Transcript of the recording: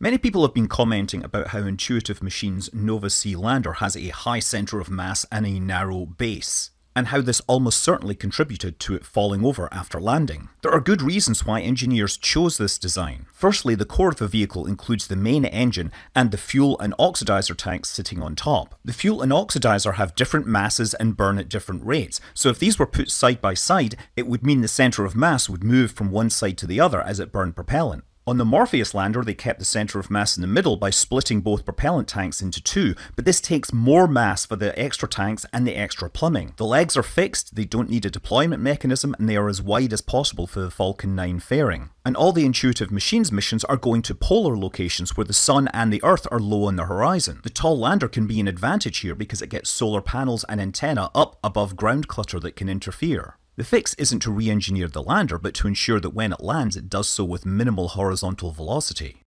Many people have been commenting about how Intuitive Machines' Nova C lander has a high centre of mass and a narrow base, and how this almost certainly contributed to it falling over after landing. There are good reasons why engineers chose this design. Firstly, the core of the vehicle includes the main engine and the fuel and oxidizer tanks sitting on top. The fuel and oxidizer have different masses and burn at different rates, so if these were put side by side, it would mean the centre of mass would move from one side to the other as it burned propellant. On the Morpheus lander, they kept the centre of mass in the middle by splitting both propellant tanks into two, but this takes more mass for the extra tanks and the extra plumbing. The legs are fixed, they don't need a deployment mechanism, and they are as wide as possible for the Falcon 9 fairing. And all the Intuitive Machines missions are going to polar locations where the Sun and the Earth are low on the horizon. The tall lander can be an advantage here because it gets solar panels and antenna up above ground clutter that can interfere. The fix isn't to re-engineer the lander, but to ensure that when it lands, it does so with minimal horizontal velocity.